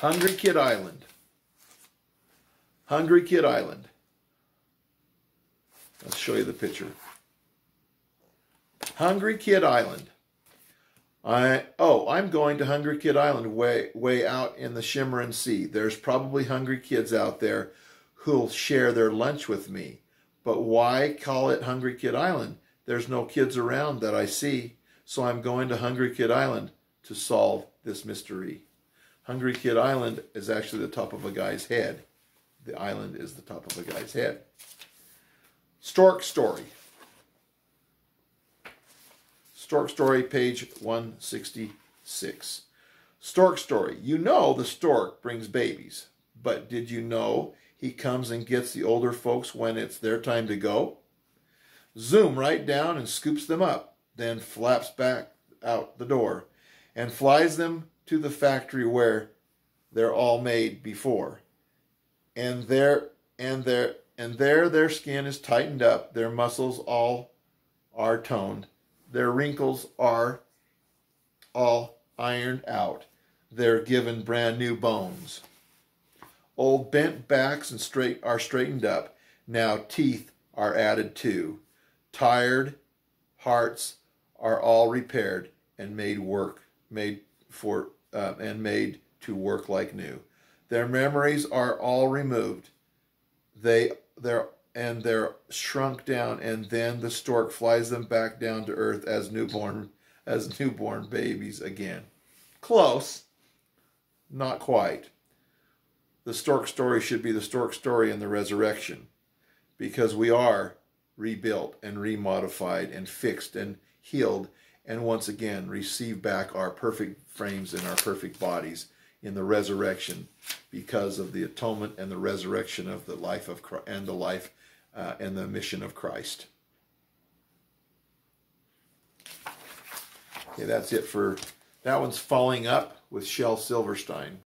Hungry Kid Island. Hungry Kid Island. Let's show you the picture. Hungry Kid Island. I oh, I'm going to Hungry Kid Island way way out in the Shimmering Sea. There's probably hungry kids out there who'll share their lunch with me. But why call it Hungry Kid Island? There's no kids around that I see, so I'm going to Hungry Kid Island to solve this mystery. Hungry Kid Island is actually the top of a guy's head. The island is the top of a guy's head. Stork Story. Stork Story, page 166. Stork Story. You know the stork brings babies, but did you know he comes and gets the older folks when it's their time to go? Zoom right down and scoops them up, then flaps back out the door and flies them to the factory where they're all made before. And there and there and there their skin is tightened up, their muscles all are toned, their wrinkles are all ironed out. They're given brand new bones. Old bent backs and straight are straightened up. Now teeth are added too. Tired hearts are all repaired and made work made for uh, and made to work like new. Their memories are all removed. They they're and they're shrunk down, and then the stork flies them back down to earth as newborn as newborn babies again. Close, not quite. The stork story should be the stork story and the resurrection, because we are rebuilt and remodified and fixed and healed and once again receive back our perfect frames and our perfect bodies in the resurrection because of the atonement and the resurrection of the life of Christ and the life uh, and the mission of Christ. Okay, that's it for that one's falling up with Shel Silverstein.